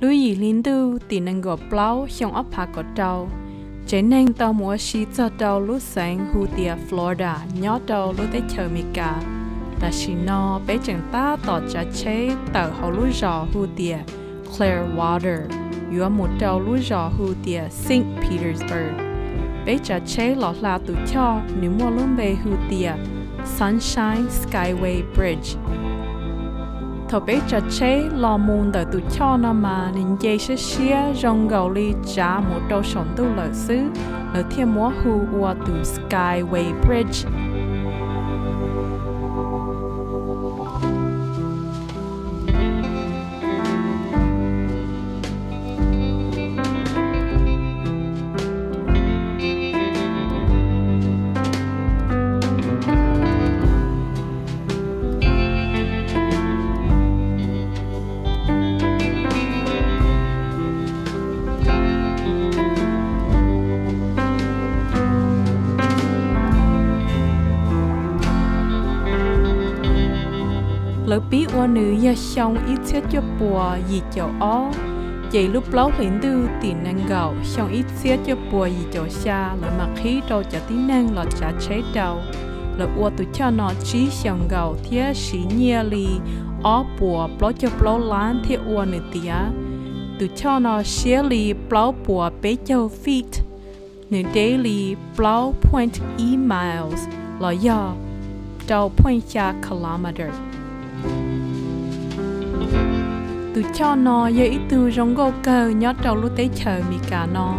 lưu ý linh tu tì nâng gò plau xong ấp hạ có trâu. Chế nên tàu mua xí cho tao lúc sáng, hù tìa Florida, nhó tao lúc tới chờ mì cả là xí nó, bé chẳng ta tỏ trả chế tàu hậu lúc giò hù tìa Clearwater yếu một tao lúc giò hù tìa St. Petersburg. Bé trả chế lọ là tụ cho, nếu mua luôn bề hù tìa Sunshine Skyway Bridge thọ bé cho chế lo môn đời tụ cho nó mà nên dây sẽ xia rong gầu li trả một đầu sống tu lợi xứ ở thiên múa hù qua từ Skyway Bridge. Lỡ bí ô nữ ya xong ít xét cho bùa gì cho ó chỉ lúc lâu hiện tư tiền năng gạo. Xong ít xét cho bùa gì cho xa, lỡ mặc khí đâu cho tí năng lọ trả chế đầu. Lỡ ô tụ cho nó chỉ xong gạo, thía sĩ nhia lì. Ó bùa, bó cho bó lán thía ô nữ tía. Tụ cho nó xía lì, bó bùa bế cho feet nữ daily bó point e miles. Lọ ya đầu point cha kilometer từ cho nó dễ từ rong gô cờ nhớ trâu lúc tế chờ mi cả nó